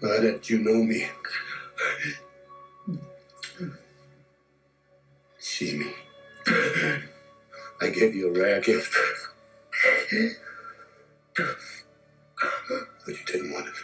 Why don't you know me, see me. I gave you a rare gift. But you didn't want it.